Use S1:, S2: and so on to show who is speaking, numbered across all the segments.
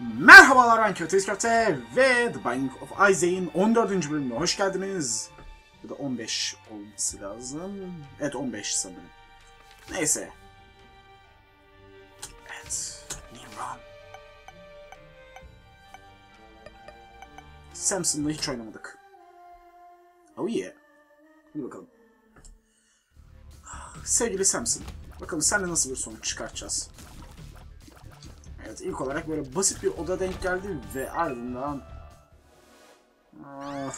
S1: Merhabalar ben Kötü Köfte ve The Binding of Isaac'in 14. bölümüne hoş geldiniz. Ya da 15 olması lazım. Evet 15 sanırım. Neyse. Evet. New Run. Samson'la hiç oynamadık. Oh yeah. Hadi bakalım. Sevgili Samson. Bakalım senle nasıl bir sonuç çıkartacağız. Evet ilk olarak böyle basit bir oda denk geldi ve ardından Ah.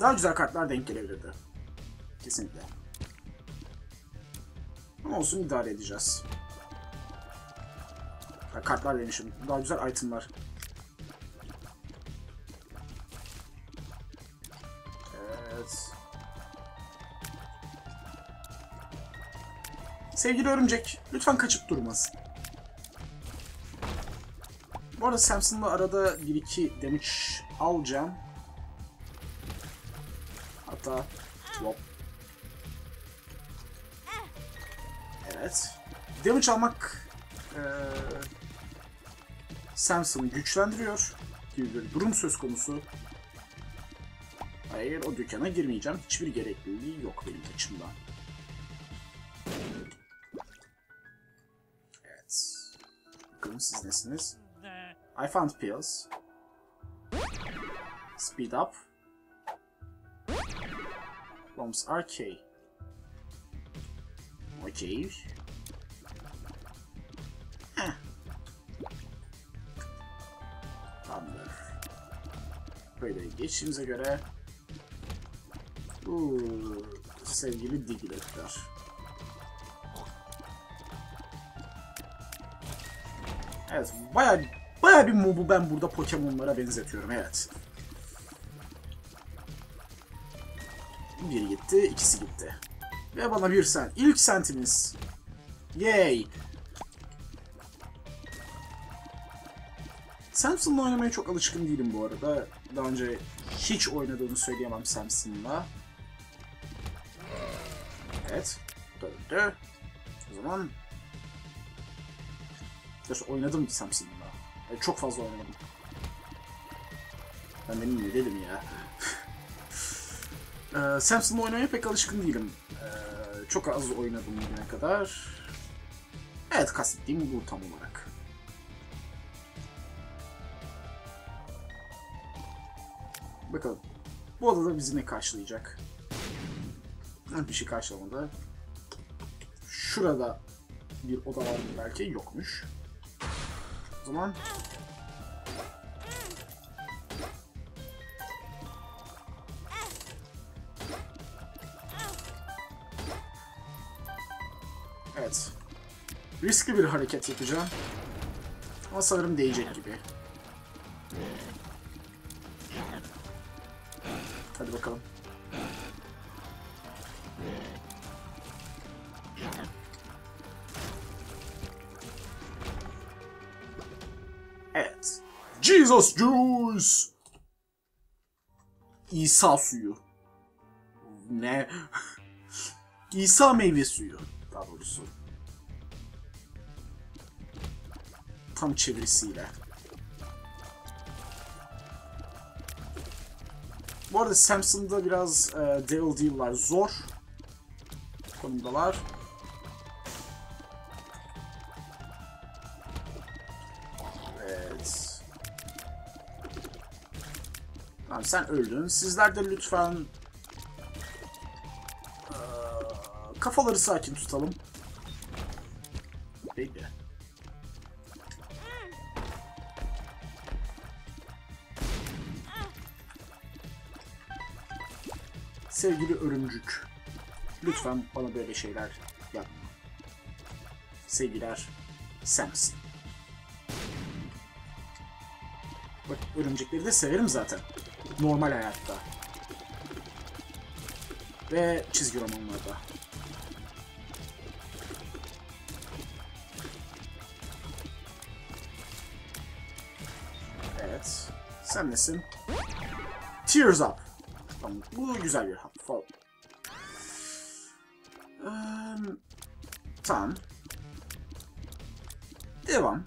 S1: daha güzel kartlar denk gelebilirdi. Kesinlikle. Ama olsun idare edeceğiz. Ha, kartlar demişim. Daha güzel itemlar. Evet. Sevgili örümcek, lütfen kaçıp durmasın. Bu arada Samson'la arada 1-2 damage alacağım. Hatta swap. Evet. Damage almak eee Samson'ı güçlendiriyor gibi bir durum söz konusu. Hayır, o dükkana girmeyeceğim. Hiçbir gerekliliği yok benim açımdan. Bakalım siz nesiniz? I found pills. Speed up. Bombs RK. Okay. Heh. Tamamdır. Böyle geçtiğimize göre Uuu, sevgili Digletler. Evet, baya baya bir mobu ben burada Pokemon'lara benzetiyorum, evet. Biri gitti, ikisi gitti. Ve bana bir sen. İlk sentimiz. Yay! Samson'la oynamaya çok alışkın değilim bu arada. Daha önce hiç oynadığını söyleyemem Samson'la. Evet. Döndü. O zaman... Gerçi oynadım Samson'la. Yani çok fazla oynadım. Ben benim ne dedim ya. ee, Samson'la oynamaya pek alışkın değilim. Ee, çok az oynadım bugüne kadar. Evet kastettiğim bu tam olarak. Bakalım. Bu odada bizi ne karşılayacak? Bir şey karşılamadı. Şurada bir oda var belki? Yokmuş. Zaman... Evet. Riskli bir hareket yapacağım. Ama sanırım değecek gibi. Hadi bakalım. Jesus Juice! İsa suyu. Ne? İsa meyve suyu. Daha doğrusu. Tam çevirisiyle. Bu arada Samsung'da biraz e, deal deal'lar zor konumdalar. Sen öldün. Sizler de lütfen kafaları sakin tutalım. Peki. Sevgili örümcük. Lütfen bana böyle şeyler yapma. Sevgiler sensin. Bak örümcekleri de severim zaten. Normal hayatta. Ve çizgi romanlarda. Evet. Sen nesin? Tears Up. Tamam, bu güzel bir hafif. Ee, tamam. Devam.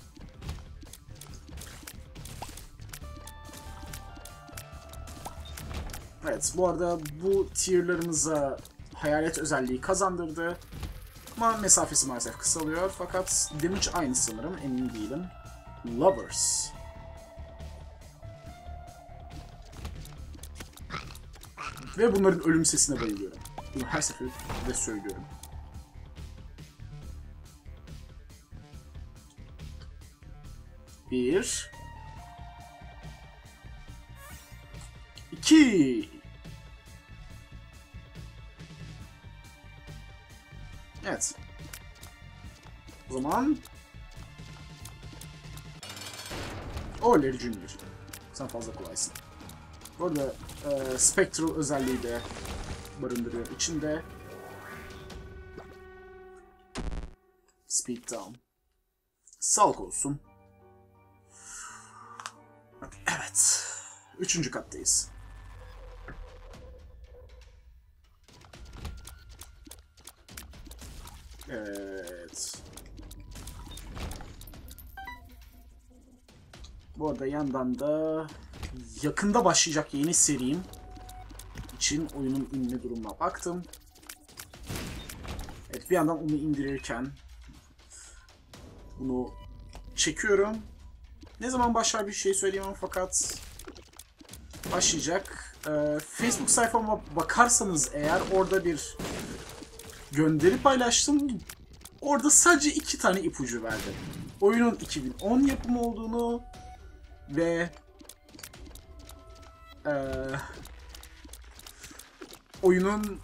S1: Evet, bu arada bu tier'larımıza hayalet özelliği kazandırdı. Ama mesafesi maalesef kısalıyor. Fakat damage aynı sanırım, emin değilim. Lovers. Ve bunların ölüm sesine bayılıyorum. Bunu her seferinde söylüyorum. Bir. İki. Evet. O zaman... O Larry Junior. Sen fazla kolaysın. Bu arada e, Spectral özelliği de barındırıyor içinde. Speed down. Sağlık olsun. Evet. Üçüncü kattayız. Evet. Bu arada yandan da yakında başlayacak yeni serim için oyunun inme durumuna baktım. Evet bir yandan onu indirirken bunu çekiyorum. Ne zaman başlar bir şey söyleyemem fakat başlayacak. Ee, Facebook sayfama bakarsanız eğer orada bir gönderi paylaştım. Orada sadece iki tane ipucu verdim. Oyunun 2010 yapımı olduğunu ve ee, oyunun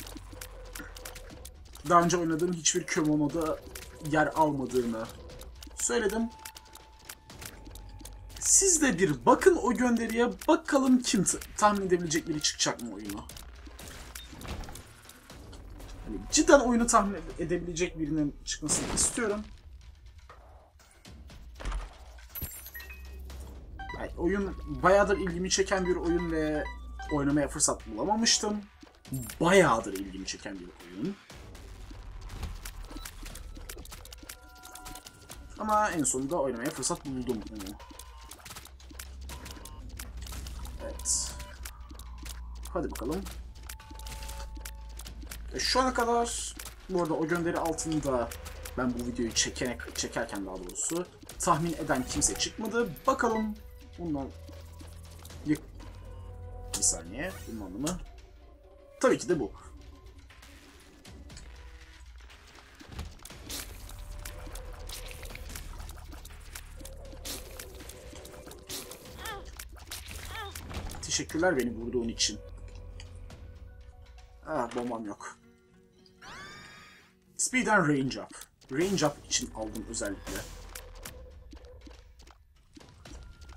S1: daha önce oynadığım hiçbir Kömono'da yer almadığını söyledim. Siz de bir bakın o gönderiye bakalım kim tahmin edebilecek biri çıkacak mı oyunu. Hani cidden oyunu tahmin edebilecek birinin çıkmasını istiyorum. Yani oyun bayağıdır ilgimi çeken bir oyun ve oynamaya fırsat bulamamıştım. Bayağıdır ilgimi çeken bir oyun. Ama en sonunda oynamaya fırsat buldum. Evet. Hadi bakalım. Şu ana kadar bu arada o gönderi altında ben bu videoyu çekene, çekerken daha doğrusu tahmin eden kimse çıkmadı. Bakalım bundan bir saniye bunun anlamı. Tabii ki de bu. Teşekkürler beni vurduğun için. Ah bombam yok. Speed and range up. Range up için aldım özellikle.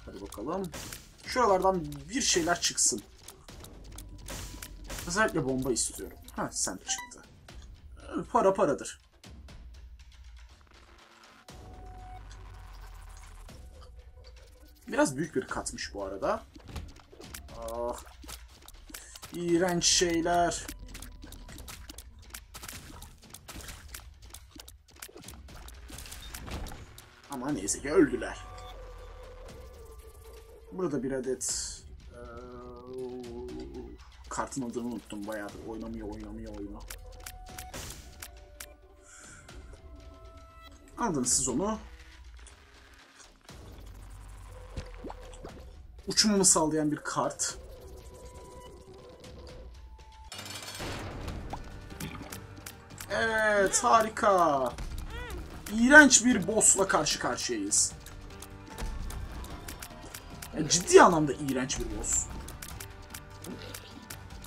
S1: Hadi bakalım. Şuralardan bir şeyler çıksın. Özellikle bomba istiyorum. Ha sen çıktı. Para paradır. Biraz büyük bir katmış bu arada. Ah. İğrenç şeyler. Ama neyse ki öldüler. Burada bir adet ee, kartın adını unuttum bayağıdır. Oynamıyor oynamıyor oyunu. Anladınız siz onu. Uçumunu sağlayan bir kart. Evet harika. İğrenç bir boss'la karşı karşıyayız. Yani ciddi anlamda iğrenç bir boss.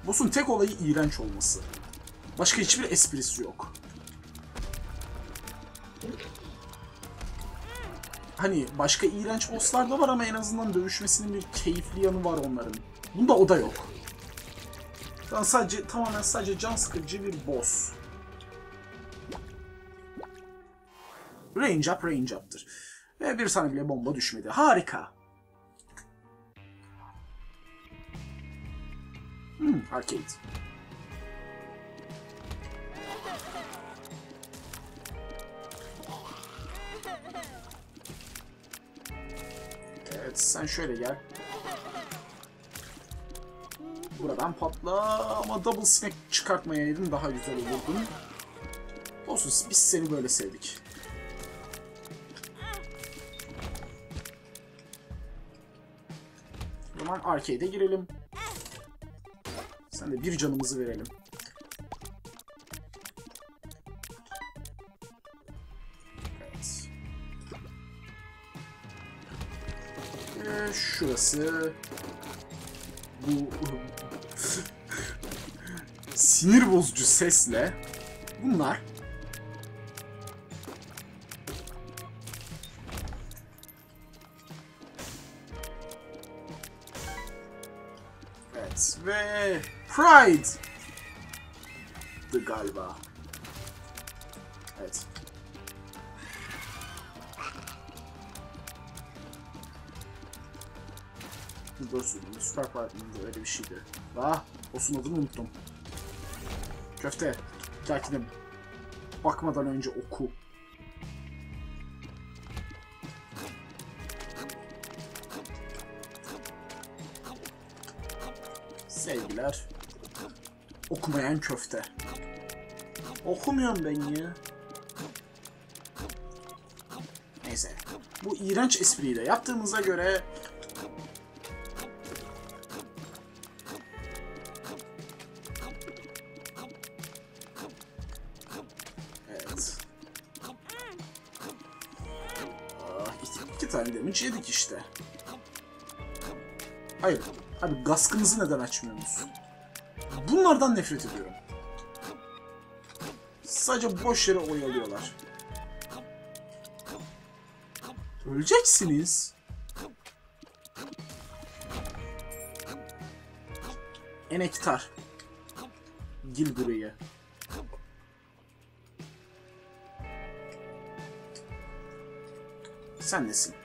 S1: Boss'un tek olayı iğrenç olması. Başka hiçbir esprisi yok. Hani başka iğrenç bosslar da var ama en azından dövüşmesinin bir keyifli yanı var onların. Bunda o da yok. Yani sadece tamamen sadece can sıkıcı bir boss. Range up, range up'tır. Ve bir tane bile bomba düşmedi. Harika. Hmm, arcade. Evet sen şöyle gel. Buradan patla ama double snack çıkartmayaydın daha güzel olurdun. Olsun biz seni böyle sevdik. Zaman arcade'e girelim. Sen de bir canımızı verelim. Ee, şurası. Bu sinir bozucu sesle bunlar Pride The galiba. Evet. Doğrusu Süper Park'ın öyle bir şeydi. Ah, Os'un adını unuttum. Köfte, Kakinim. Bakmadan önce oku. Sevgiler. Okumayan köfte. Okumuyorum ben ya. Neyse. Bu iğrenç espriyi de yaptığımıza göre Evet. Ah, iki, tane yedik işte. Hayır. Abi gaskımızı neden açmıyorsunuz? Bunlardan nefret ediyorum. Sadece boş yere oyalıyorlar. Öleceksiniz. Enektar. Gil burayı. Sen nesin?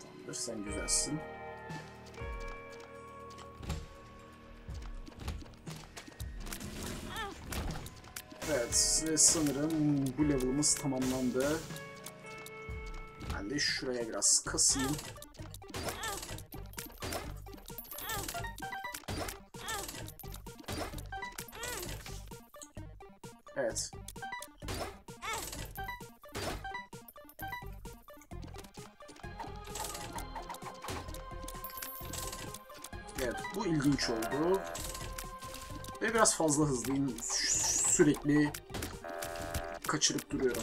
S1: Tamamdır, sen güzelsin. Evet, ve sanırım bu level'ımız tamamlandı. Ben de şuraya biraz kasayım. Evet. Evet, bu ilginç oldu. Ve biraz fazla hızlıyım. Sü- Sürekli kaçırıp duruyorum.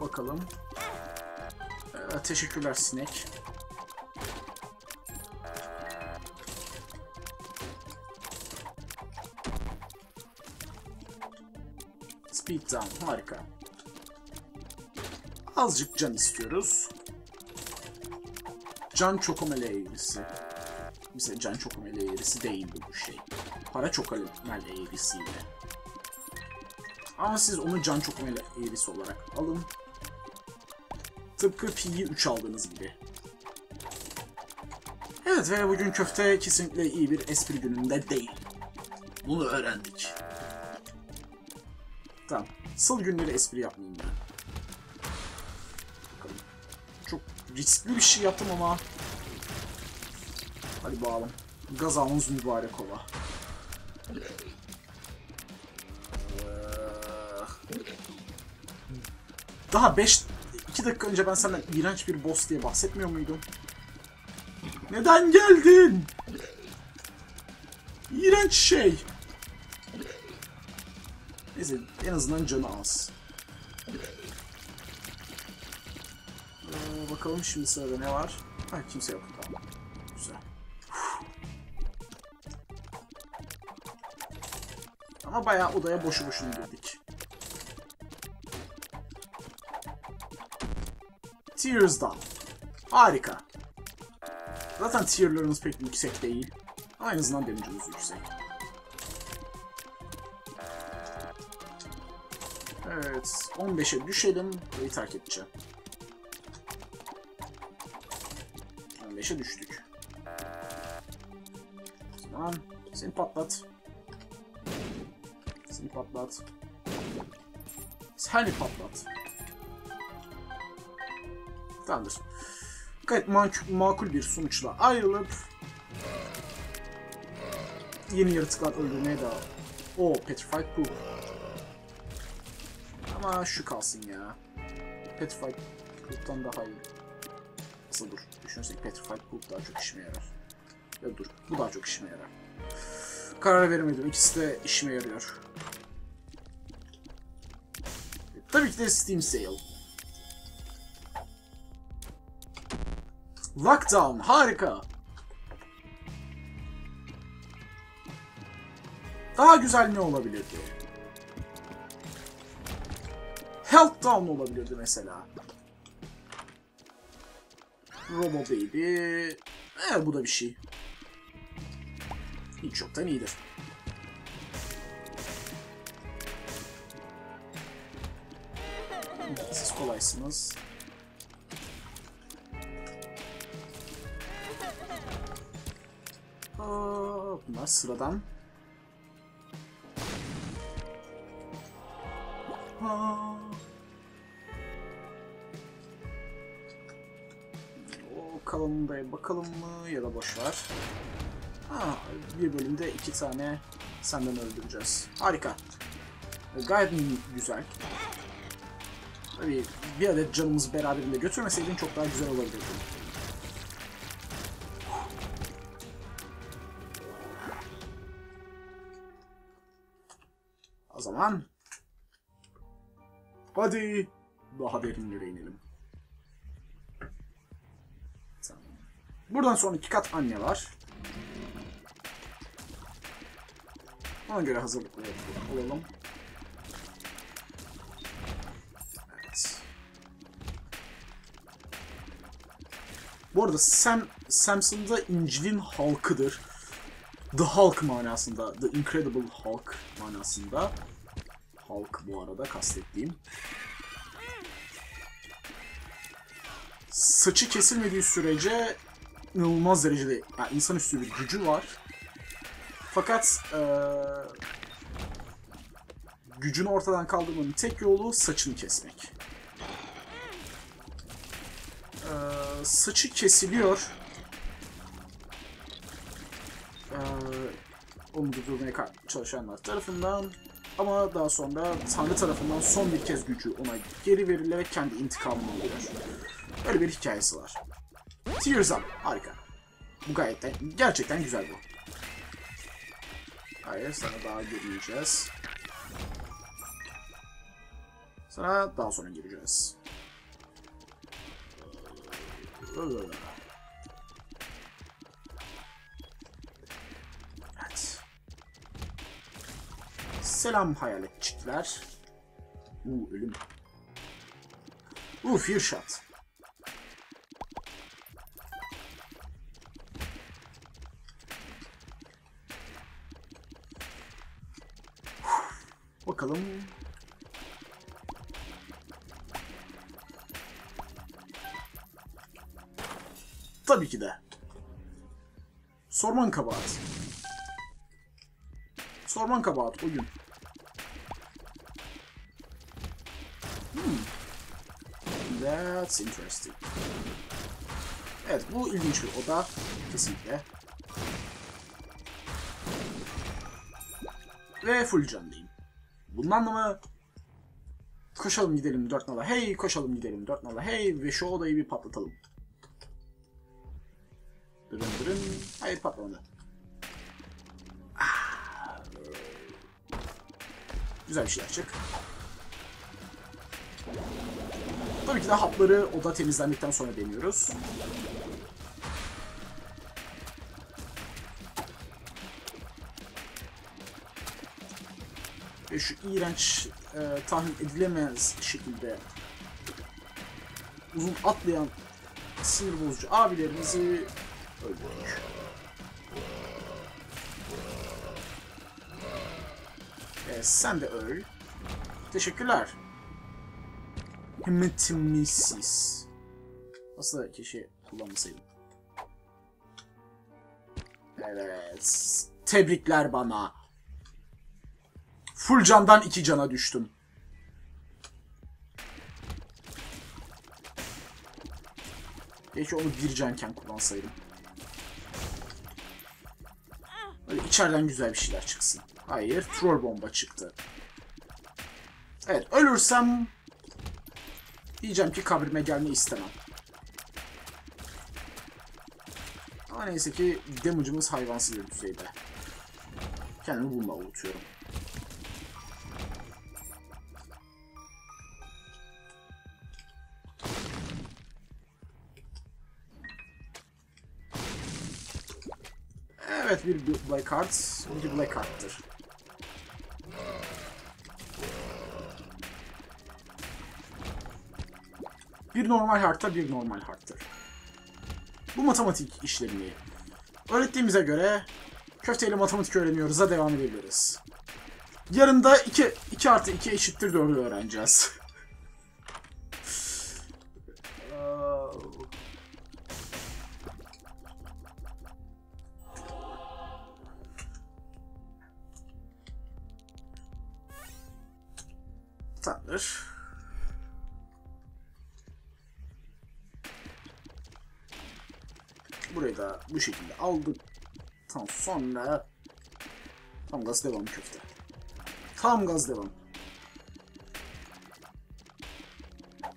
S1: Bakalım. Ee, teşekkürler sinek. Harika. Azıcık can istiyoruz. Can çokomele eğrisi. Mesela can çokomele eğrisi değil bu şey. Para çokomele eğrisiyle. Ama siz onu can çokomele eğrisi olarak alın. Tıpkı Pi'yi 3 aldığınız gibi. Evet ve bugün köfte kesinlikle iyi bir espri gününde değil. Bunu öğrendik. Salı günleri espri yapmayayım. Bakalım. Çok riskli bir şey yaptım ama. Hadi bakalım. Gazamız mübarek ola. Ee, Daha 5 2 dakika önce ben senden iğrenç bir boss diye bahsetmiyor muydum? Neden geldin? İğrenç şey. Neyse en azından canı az. Ee, bakalım şimdi sırada ne var? Ha kimse yok. Tamam. Güzel. Ama bayağı odaya boşu boşuna girdik. Tears Down. Harika. Zaten tierleriniz pek yüksek değil. Ama en azından damage'ınız yüksek. Evet, 15'e düşelim. Burayı terk edeceğim. 15'e düştük. O seni patlat. Seni patlat. Seni patlat. Tamamdır. Gayet makul, bir sonuçla ayrılıp yeni yaratıklar öldürmeye devam. O Petrified Pool. Şu kalsın ya. Petrified Pool'dan daha iyi. Nasıl dur? Düşünürsek Petrified Pool daha çok işime yarar. Ya dur, bu daha çok işime yarar. Karar veremedim. İkisi de işime yarıyor. Tabii ki de Steam Sale. Lockdown harika. Daha güzel ne olabilirdi? Health Down olabilirdi mesela. Robo Baby. Eh, bu da bir şey. Hiç yoktan iyidir. Siz kolaysınız. Aa, bunlar sıradan. Ver. Ha, bir bölümde iki tane senden öldüreceğiz. Harika. Gayet güzel. Tabii bir adet canımız beraberinde götürmeseydin çok daha güzel olabilirdi. O zaman hadi daha derinlere inelim. Buradan sonra iki kat anne var. Ona göre hazırlıklı olalım. Evet. Bu arada Sam, Samson'da İncil'in halkıdır. The Hulk manasında, The Incredible Hulk manasında. Hulk bu arada kastettiğim. Saçı kesilmediği sürece inanılmaz derecede yani insanüstü bir gücü var. Fakat ee, gücünü ortadan kaldırmanın tek yolu saçını kesmek. Ee, saçı kesiliyor. Ee, onu durdurmaya çalışanlar tarafından ama daha sonra Tanrı tarafından son bir kez gücü ona geri verilerek kendi intikamını alıyor. Böyle bir hikayesi var. Tears Up. Harika. Bu gayet gerçekten güzel bu. Hayır sana daha girmeyeceğiz. Sana daha sonra gireceğiz. Evet. Selam hayaletçikler. Uuu ölüm. Uuu fear shot. Bakalım. Tabii ki de. Sorman kabahat. Sorman kabahat oyun. Hmm. That's interesting. Evet bu ilginç bir oda. Kesinlikle. Ve full canlıyım. Bunun anlamı koşalım gidelim dört nala hey koşalım gidelim dört nala hey ve şu odayı bir patlatalım. Dırın dırın. Hayır patlamadı. Ah. Güzel bir şey açık. Tabii ki de hapları oda temizlendikten sonra deniyoruz. Şu iğrenç, e, tahmin edilemez şekilde uzun atlayan sinir bozucu abilerimizi öldürdük. E, sen de öl. Teşekkürler. Hemetimesis. Aslında keşke kullanmasaydım. Evet. Tebrikler bana. Full candan iki cana düştüm. Belki onu bir canken kullansaydım. Böyle içeriden güzel bir şeyler çıksın. Hayır, troll bomba çıktı. Evet, ölürsem diyeceğim ki kabrime gelme istemem. Ama neyse ki damage'ımız hayvansız bir düzeyde. Kendimi bununla avutuyorum. Bir Black Heart, bir Black Heart'tır. Bir normal harta bir normal harttır. Bu matematik işlemi. Öğrettiğimize göre köfteyle matematik öğreniyoruz'a devam edebiliriz. Yarın da 2, 2 artı 2 eşittir 4'ü öğreneceğiz. bu şekilde aldık. Tam sonra tam gaz devam köfte. Tam gaz devam.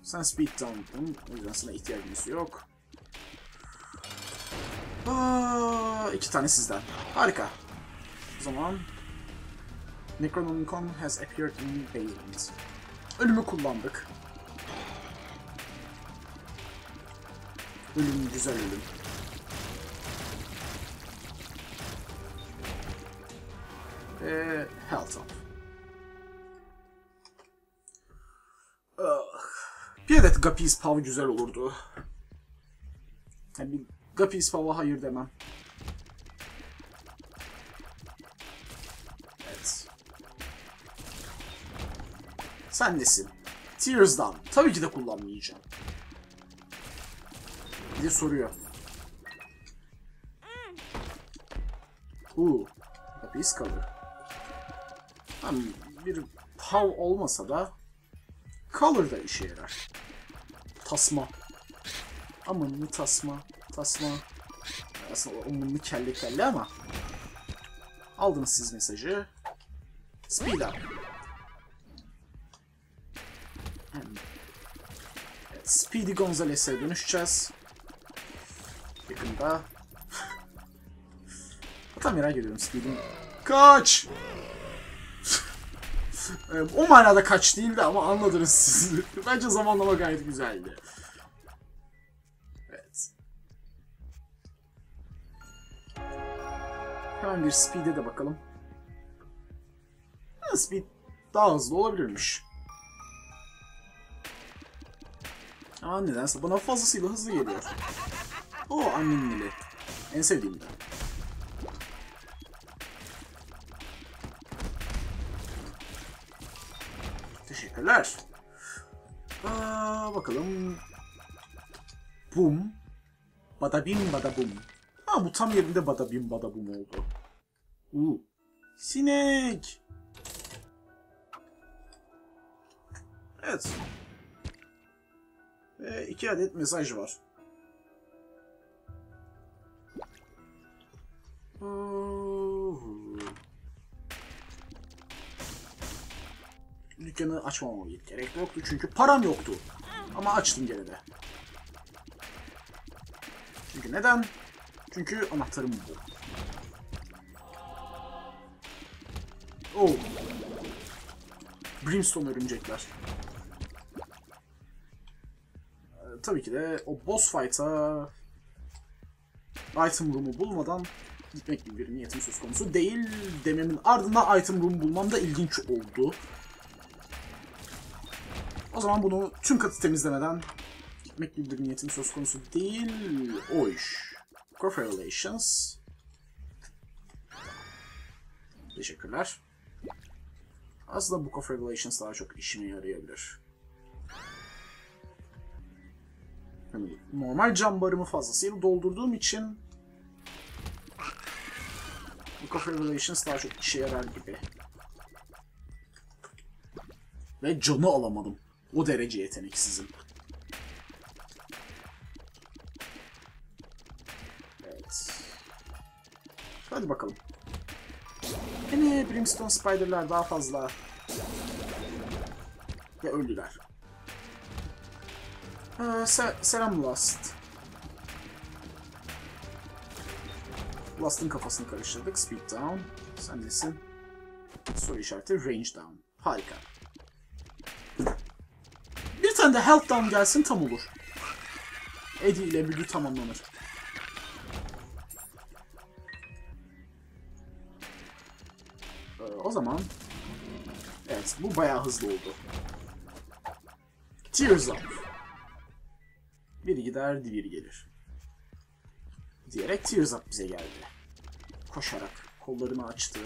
S1: Sen speed down'dun. O yüzden sana ihtiyacımız yok. Aa, iki tane sizden. Harika. O zaman Necronomicon has appeared in basement. Ölümü kullandık. Ölüm güzel ölüm. Ve Helltop. Ah. Bir adet Guppy Spav güzel olurdu. Yani bir Guppy Spav'a hayır demem. Evet. Sen nesin? Tears'dan. Tabii ki de kullanmayacağım. Bir de soruyor. Uuu. Hapis kalır. Hem bir pav olmasa da color da işe yarar. Tasma. Amanlı tasma. Tasma. Aslında o mınlı kelle kelle ama. Aldınız siz mesajı. Speed up. Evet, Speedy Gonzales'e dönüşeceğiz. Yakında. Hatta merak ediyorum Speed'in. Kaç! O manada kaç değildi ama anladınız siz. Bence zamanlama gayet güzeldi. Evet. Hemen bir speed'e de bakalım. Ha, speed daha hızlı olabilirmiş. Ama nedense bana fazlasıyla hızlı geliyor. O annenin eli. En sevdiğimden. Teşekkürler. Aa, bakalım. Bum. Badabim badabum. Ha bu tam yerinde badabim badabum oldu. Uuu. Sinek. Evet. Ve iki adet mesaj var. Dükkanı açmamama gerek yoktu çünkü param yoktu. Ama açtım gene de. Çünkü neden? Çünkü anahtarım bu. Oh. Brimstone örümcekler. Ee, tabii ki de o boss fight'a item room'u bulmadan gitmek gibi bir niyetim söz konusu değil. Dememin ardından item room bulmam da ilginç oldu. O zaman bunu tüm katı temizlemeden gitmek gibi bir niyetim söz konusu değil. O iş. Corporate Relations. Teşekkürler. Aslında Book of Revelations daha çok işime yarayabilir. Yani normal cam barımı fazlasıyla doldurduğum için Book of Revelations daha çok işe yarar gibi. Ve canı alamadım. O derece yeteneksizim. Evet. Hadi bakalım. Yine Brimstone Spider'lar daha fazla. Ve öldüler. Ee, se selam Last. Last'ın kafasını karıştırdık. Speed down. Sen nesin? Soru işareti range down. Harika. Tane de health down gelsin tam olur. Eddie ile büyü tamamlanır. Ee, o zaman evet bu bayağı hızlı oldu. Tears up. Biri gider, diğeri gelir. Diyerek Tears up bize geldi. Koşarak kollarını açtı.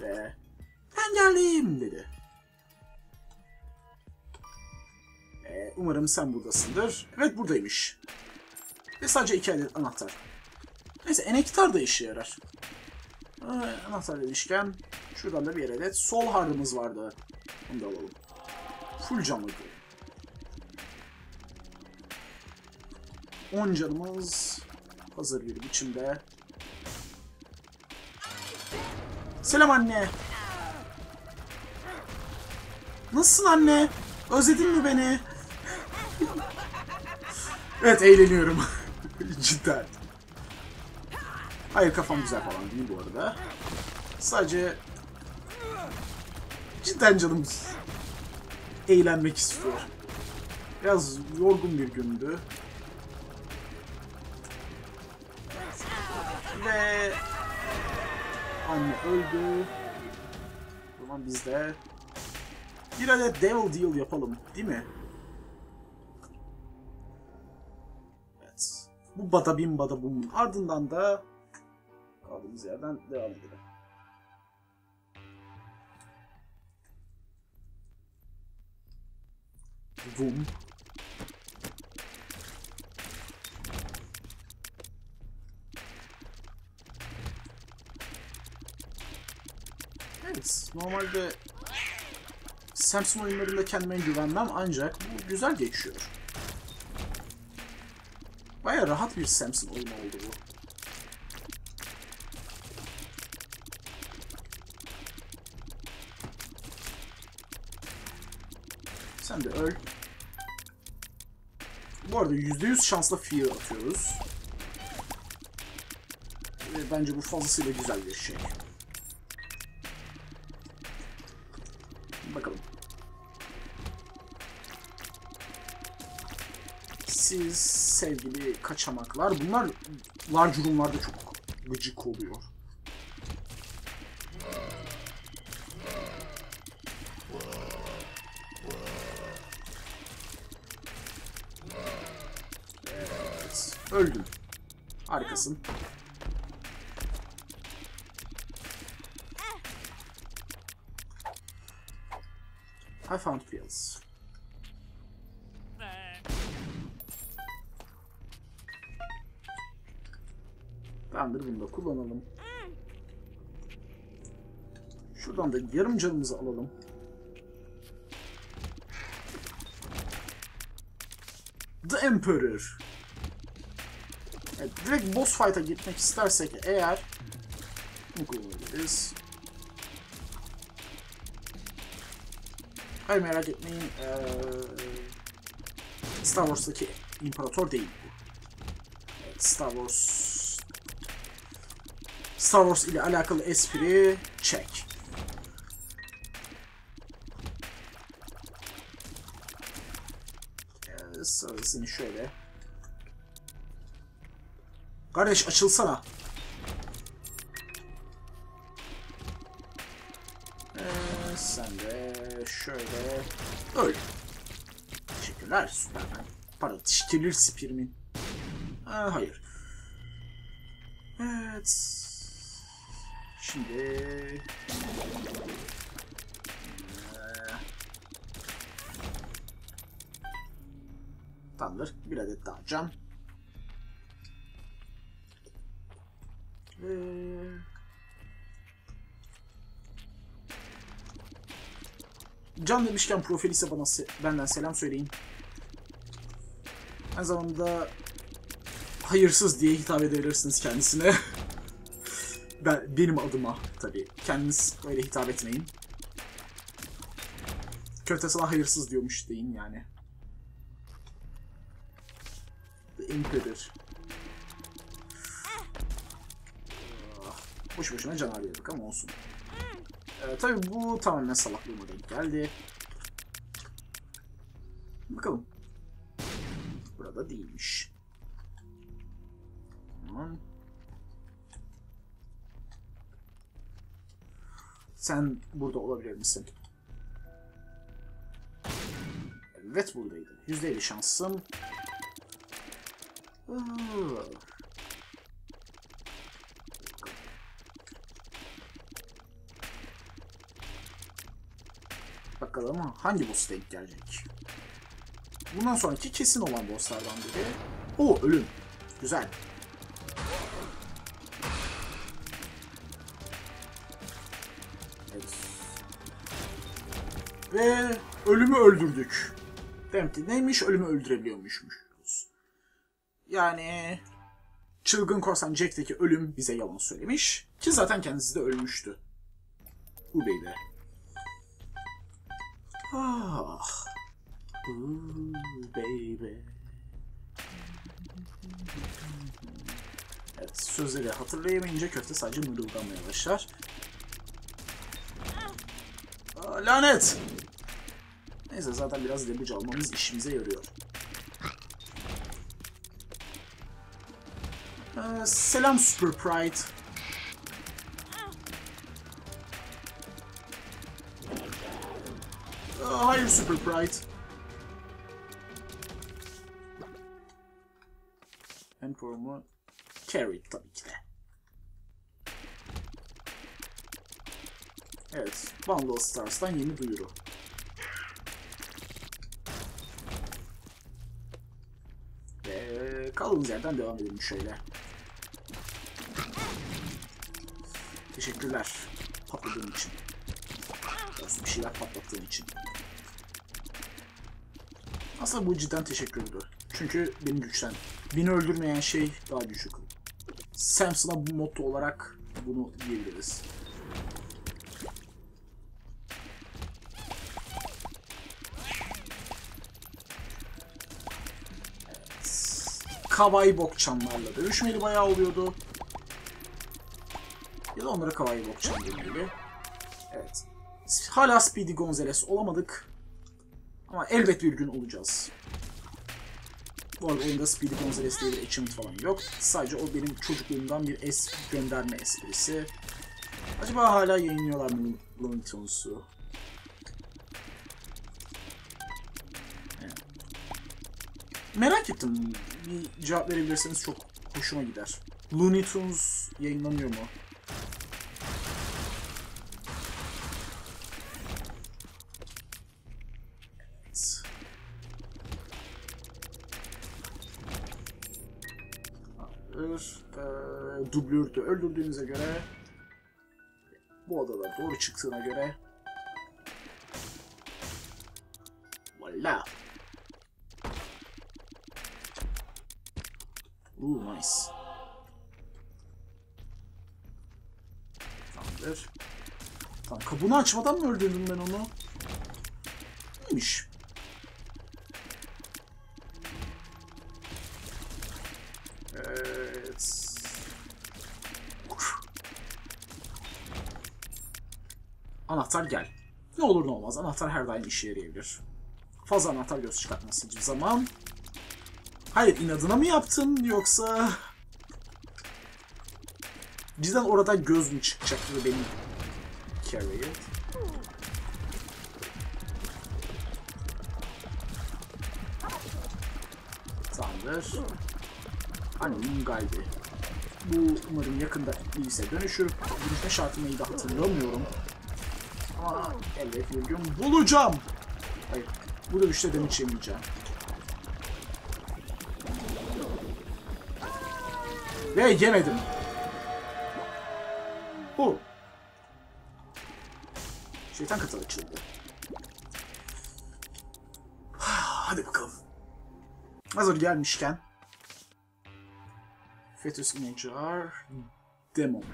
S1: Ve ben geldim dedi. Umarım sen buradasındır. Evet buradaymış. Ve sadece iki adet anahtar. Neyse enektar da işe yarar. Ee, anahtar demişken şuradan da bir adet sol hardımız vardı. Onu da alalım. Full canlı. 10 canımız hazır bir biçimde. Selam anne. Nasılsın anne? Özledin mi beni? Evet eğleniyorum. Cidden. Hayır kafam güzel falan değil bu arada. Sadece cidden canım eğlenmek istiyor. Biraz yorgun bir gündü. Ve anne öldü. O zaman biz de bir adet Devil Deal yapalım değil mi? Bu bada bin bada bumun ardından da kaldığımız yerden devam edelim. Boom. Evet, normalde Samsung oyunlarında kendime güvenmem ancak bu güzel geçiyor. Baya rahat bir Samsung oyunu oldu bu. Sen de öl. Bu arada %100 şansla fear atıyoruz. Ve bence bu fazlasıyla güzel bir şey. Bakalım. Siz sevgili kaçamaklar. Bunlar large room'larda çok gıcık oluyor. Evet. Öldüm. Harikasın. I found pills. Kullanalım. Şuradan da yarım canımızı alalım. The Emperor. Evet, direkt boss fight'a gitmek istersek eğer bunu kullanabiliriz. Hayır merak etmeyin. Ee, Star Wars'taki imparator değil bu. Evet, Star Wars Star Wars ile alakalı espri check. Ee, sırasını şöyle. Kardeş açılsana. Sen de şöyle öl. Teşekkürler Superman. Killer Spearman. Aa, hayır. Ve... Can demişken profil ise bana se- benden selam söyleyin. Aynı zamanda hayırsız diye hitap edebilirsiniz kendisine. ben benim adıma tabii. Kendiniz öyle hitap etmeyin. Köfte sana hayırsız diyormuş deyin yani. The Emperor. Boş boşuna can harcadık ama olsun. Ee, tabii bu tamamen salaklığıma denk geldi. Bakalım. Burada değilmiş. Tamam. Sen burada olabilir misin? Evet buradaydı. %50 şansım. Aa. Bakalım hangi boss denk gelecek? Bundan sonraki kesin olan bosslardan biri. O ölüm. Güzel. Ve ölümü öldürdük. Demek ki neymiş? Ölümü öldürebiliyormuşmuşuz. Yani çılgın korsan Jack'teki ölüm bize yalan söylemiş. Ki zaten kendisi de ölmüştü. Bu baby. Ah. Ooh, baby. Evet, sözleri hatırlayamayınca köfte sadece mırıldanmaya başlar. Aa, lanet! Neyse zaten biraz damage almamız işimize yarıyor. Ee, selam Super Pride. Hayır Super Pride. Emperor'u carry tabii ki de. Evet, Bundle Stars'tan yeni duyuru. Ve kaldığımız yerden devam edelim şöyle. Teşekkürler patladığın için. Doğrusu bir şeyler patlattığın için. Aslında bu cidden teşekkürdü. Çünkü beni güçlen. Beni öldürmeyen şey daha güçlü. Samson'a bu motto olarak bunu diyebiliriz. Evet. Kawaii bokçanlarla dövüşmeli bayağı oluyordu. Ya da onlara kawaii bokçan denildi. Evet. Hala Speedy Gonzales olamadık. Ama elbet bir gün olacağız. Bu arada oyunda Speedy Gonzales diye bir achievement falan yok. Sadece o benim çocukluğumdan bir es gönderme esprisi. Acaba hala yayınlıyorlar mı Looney Tunes'u? Merak ettim. Bir cevap verebilirseniz çok hoşuma gider. Looney Tunes yayınlanıyor mu? Dublörü de öldürdüğünüze göre bu odadan doğru çıktığına göre Voila. Ooh, nice. Tamamdır. Tamam, kabuğunu açmadan mı öldürdüm ben onu? İyiymiş. Anahtar gel. Ne olur ne olmaz. Anahtar her daim işe yarayabilir. Fazla anahtar göz çıkartması hiçbir zaman. Hayır inadına mı yaptın yoksa... Cidden orada göz mü çıkacaktı benim carry it? Tamamdır. Annemin kalbi. Bu umarım yakında iyiyse dönüşür. Dönüşme şartını iyi de hatırlamıyorum. Aa, evet milyon bulacağım. Hayır. Bu dövüşte demiş yemeyeceğim. Ve yemedim. Bu. Şeytan katal açıldı. Hadi bakalım. Hazır gelmişken. Fetus Ninja Demon.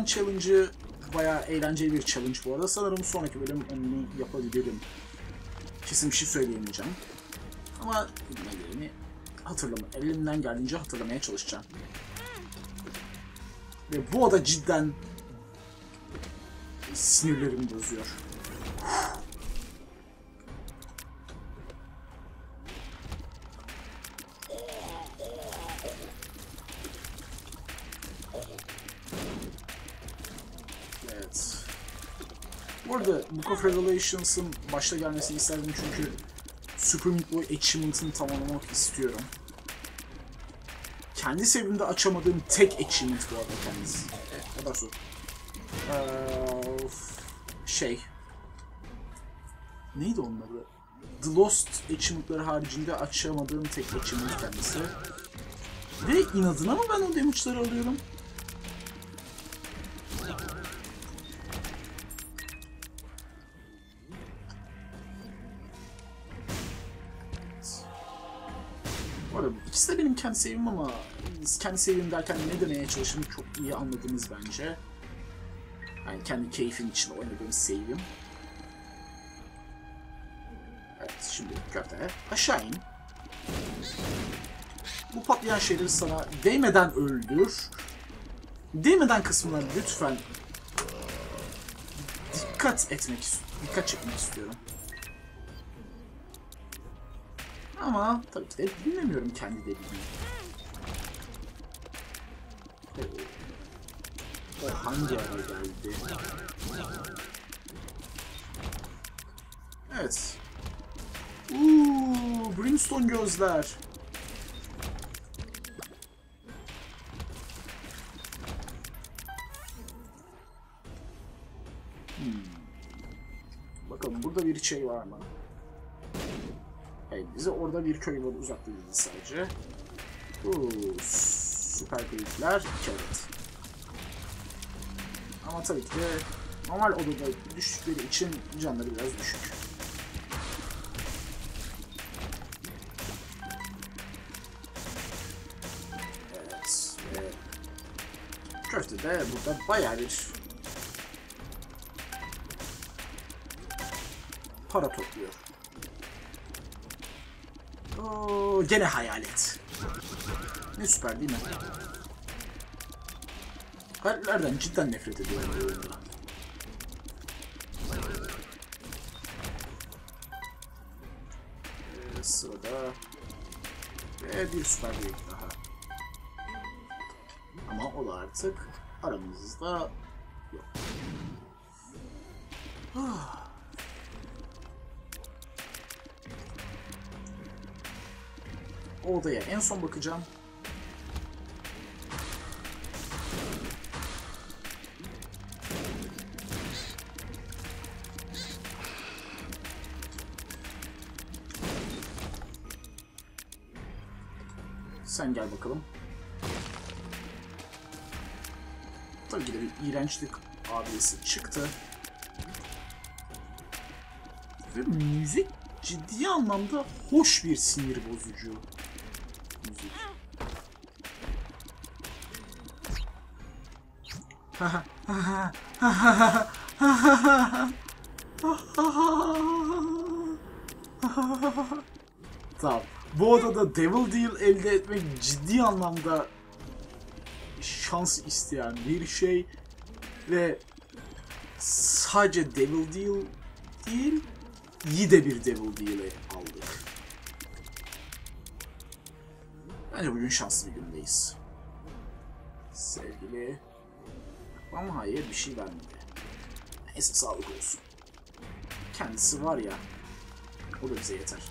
S1: Man Challenge'ı bayağı eğlenceli bir challenge bu arada. Sanırım sonraki bölüm onu yapabilirim. Kesin bir şey söyleyemeyeceğim. Ama bilmediğimi hatırlama, elimden geldiğince hatırlamaya çalışacağım. Ve bu da cidden sinirlerimi bozuyor. Revelations'ın başta gelmesini isterdim çünkü Super Meat Boy Achievement'ını tamamlamak istiyorum. Kendi sevimde açamadığım tek achievement bu arada kendisi. O kadar zor. Ee, şey. Neydi onun? The Lost achievement'ları haricinde açamadığım tek achievement kendisi. Ve inadına mı ben o damage'ları alıyorum? Kendi sevim ama kendi sevim derken ne demeye çalıştığımı çok iyi anladınız bence. Yani kendi keyfim için oynadığım sevim. Evet şimdi köfte aşağı in. Bu patlayan şeyleri sana değmeden öldür. Değmeden kısmına lütfen dikkat etmek dikkat çekmek istiyorum. Ama tabii de dinlemiyorum kendi dediğimi. O hangi ara geldi? Evet. Uuu, Brimstone gözler. Hmm. Bakalım burada bir şey var mı? Bize orada bir köy var uzakta dedi sadece. Uuu, süper büyükler, evet. Ama tabii ki de normal odada düştükleri için canları biraz düşük. Evet, ve köfte de burada bayağı bir para topluyor. Oo, gene hayalet. Ne süper değil mi? Hayaletlerden cidden nefret ediyorum bu. Ee, sırada ve bir süper büyük daha. Ama o da artık aramızda odaya en son bakacağım. Sen gel bakalım. Tabii ki de bir iğrençlik abisi çıktı. Ve müzik ciddi anlamda hoş bir sinir bozucu müzik. tamam. Bu odada Devil Deal elde etmek ciddi anlamda şans isteyen bir şey ve sadece Devil Deal değil, iyi de bir Devil Deal'i aldık. Bence bugün şanslı bir gündeyiz. Sevgili... Ama hayır bir şey vermedi. Neyse sağlık olsun. kendisi var ya. O da bize yeter.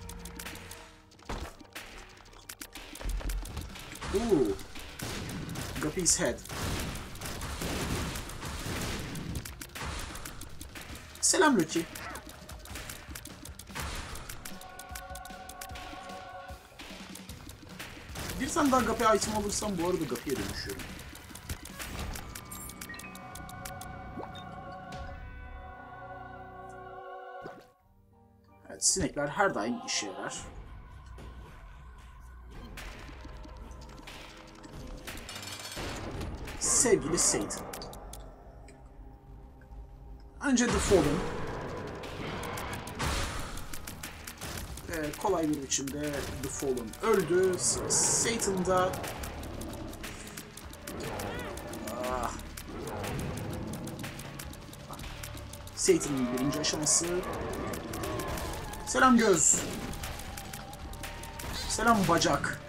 S1: Ooh. Guppy's head. Selam Lucky. Tane daha Guppy item alırsam bu arada Guppy'ye dönüşüyorum. Evet, sinekler her daim işe yarar. Sevgili Satan. Önce The Fallen. Kolay bir biçimde The Fallen öldü. Sıra Satan'da. Ah. Satan'ın birinci aşaması. Selam göz. Selam bacak.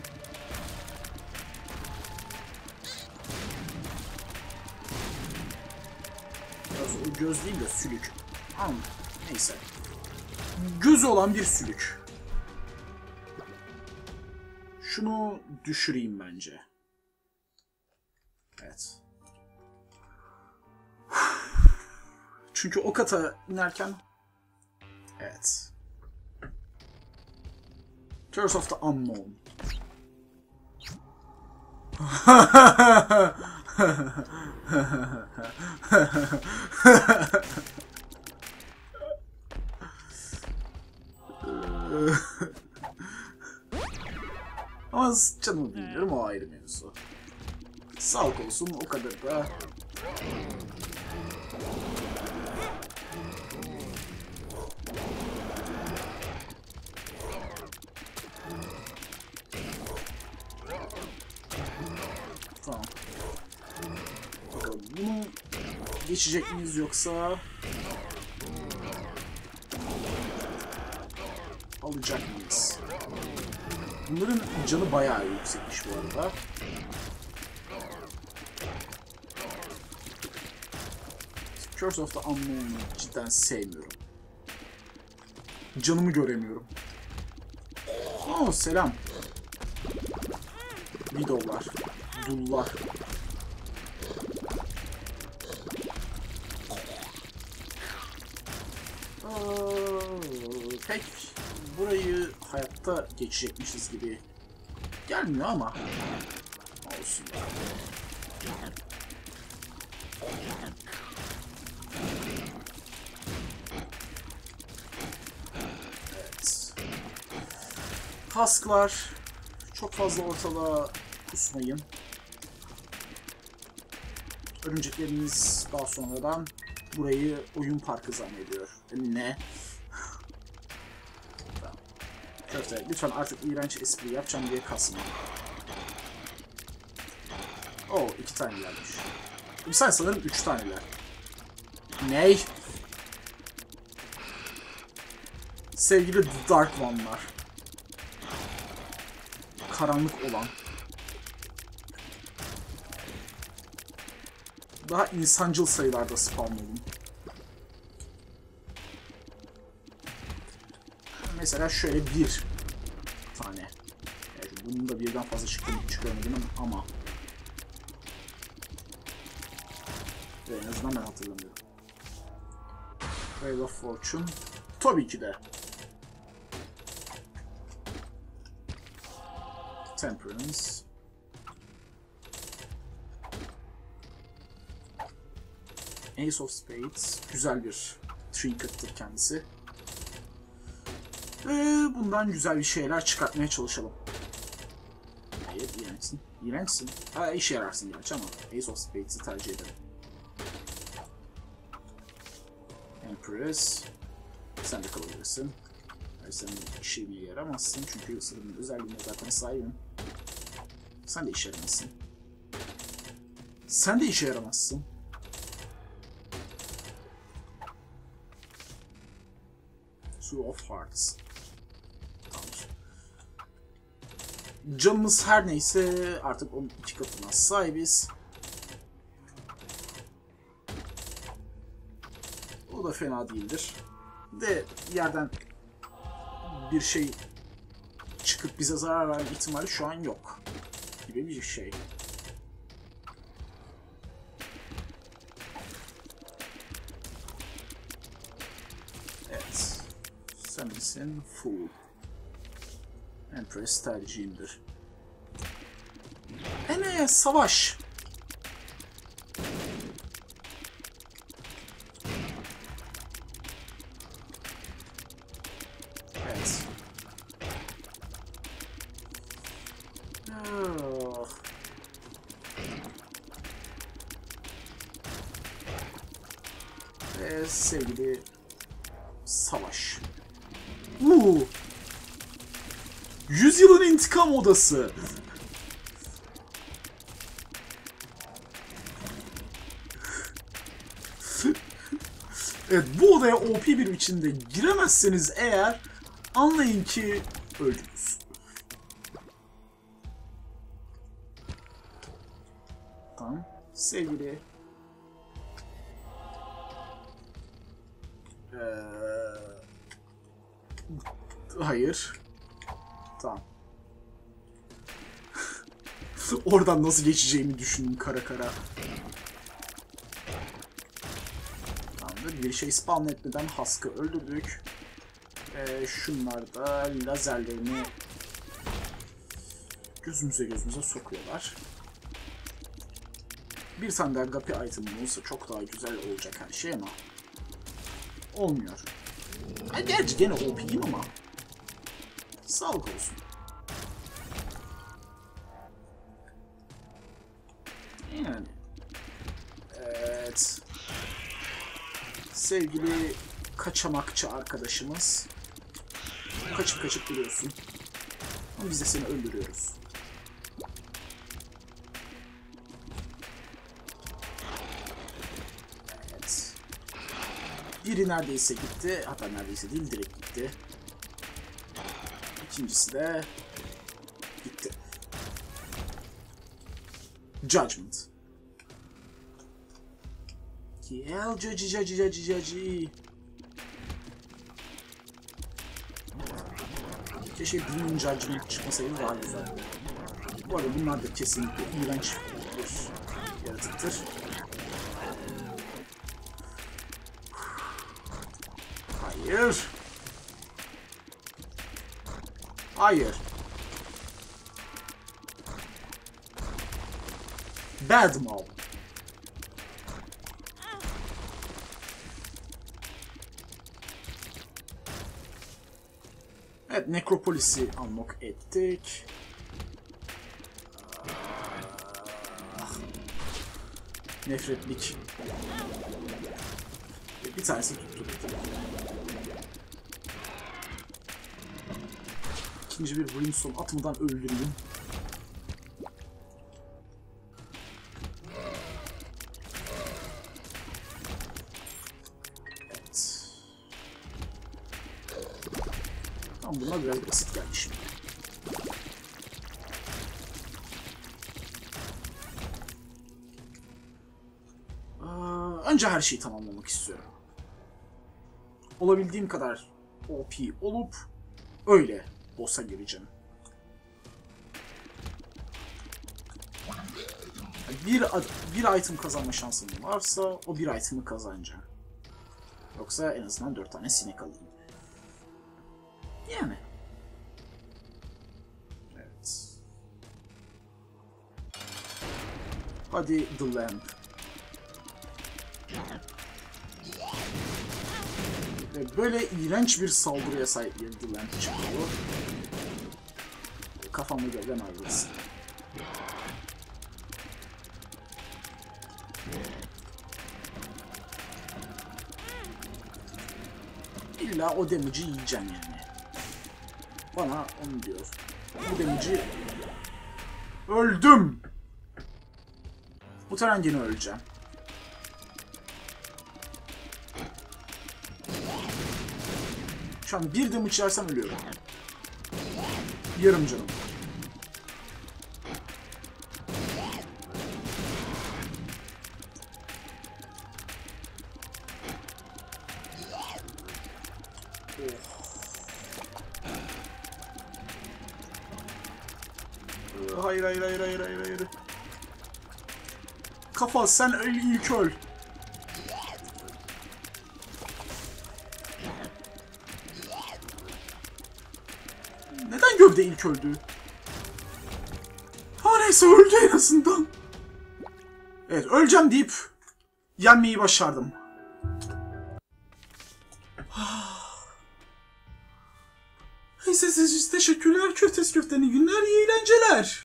S1: O göz değil de sülük. Ama neyse. Göz olan bir sülük. Şunu düşüreyim bence. Evet. Çünkü o kata inerken Evet. Curse of the Unknown. Ama canımı bilmiyorum o ayrı mevzu. Sağlık olsun o kadar da. Tamam. Bakalım bunu geçecek miyiz yoksa alacak mıyız? Bunların canı bayağı yüksekmiş bu arada. Curse of the Unknown'u cidden sevmiyorum. Canımı göremiyorum. Oo selam. Widow'lar. Dullar. Aa, pek hayatta geçecekmişiz gibi gelmiyor ama olsun. Evet. Tasklar çok fazla ortalığa kusmayın. Örümceklerimiz daha sonradan burayı oyun parkı zannediyor. Ne? Tamam. Köfte lütfen artık iğrenç espri yapacağım diye kasma. Oo iki tane gelmiş. Sen sanırım üç taneler. Ney? Sevgili Dark One'lar. Karanlık olan. Daha insancıl sayılarda spawn olun. Mesela şöyle bir birden fazla hiç görmedim ama Ve en azından ben hatırlamıyorum. Wheel of Fortune. Tabii ki de. Temperance. Ace of Spades. Güzel bir trinket'tir kendisi. Ve bundan güzel bir şeyler çıkartmaya çalışalım. İğrençsin. İğrençsin. Ha, işe yararsın gerçi ama Ace of Spades'i tercih ederim. Empress. Sen de kalabilirsin. Hayır, sen işime yaramazsın çünkü ısırımın özelliğine zaten sahibim. Sen de işe yaramazsın. Sen de işe yaramazsın. Two of Hearts. Canımız her neyse artık onun iki katına sahibiz. O da fena değildir. de yerden bir şey çıkıp bize zarar verme ihtimali şu an yok. Gibi bir şey. Evet. Sen misin? Fool. Empress tercihimdir. Ene savaş. Odası. evet bu odaya OP bir içinde giremezseniz eğer anlayın ki öldünüz. Tamam. Sevgili Ee, hayır. Tamam. Oradan nasıl geçeceğimi düşündüm kara kara. Tamamdır. Bir şey spawn etmeden Husk'ı öldürdük. Ee, şunlar da lazerlerini gözümüze gözümüze sokuyorlar. Bir tane de agapi item'ım olsa çok daha güzel olacak her şey ama olmuyor. Ha, gerçi gene OP'yim ama sağlık olsun. Sevgili kaçamakçı arkadaşımız. Kaçıp kaçıp duruyorsun. Ama biz de seni öldürüyoruz. Evet. Biri neredeyse gitti. Hatta neredeyse değil direkt gitti. İkincisi de gitti. Judgment. Gel caci caci caci caci. Keşke Demon Judgment çıkmasaydı daha güzel. Bu arada bunlar da kesinlikle iğrenç bir yaratıktır. Hayır. Hayır. Bad Mom. Nekropolis'i unlock ettik. Ah. Nefretlik. Bir tanesi tuttu. İkinci bir brimstone atmadan öldüreyim. Her şeyi tamamlamak istiyorum. Olabildiğim kadar OP olup öyle boss'a gireceğim. Bir, bir item kazanma şansım varsa o bir item'ı kazanacağım. Yoksa en azından dört tane sinek alayım. Yani. Evet. Hadi The Lamp. Ve böyle iğrenç bir saldırıya sahip bir Lamp çıkıyor. Kafamda gölden ayrılsın. İlla o damage'i yiyeceğim yani. Bana onu diyor. Bu damage'i... Öldüm! Bu teren yine öleceğim. Şu an bir damage yersem ölüyorum. Yarım canım. Hayır hayır hayır hayır hayır hayır. Kafa sen öl ilk öl. İlk öldü? Ha neyse öldü en azından. Evet öleceğim deyip yenmeyi başardım.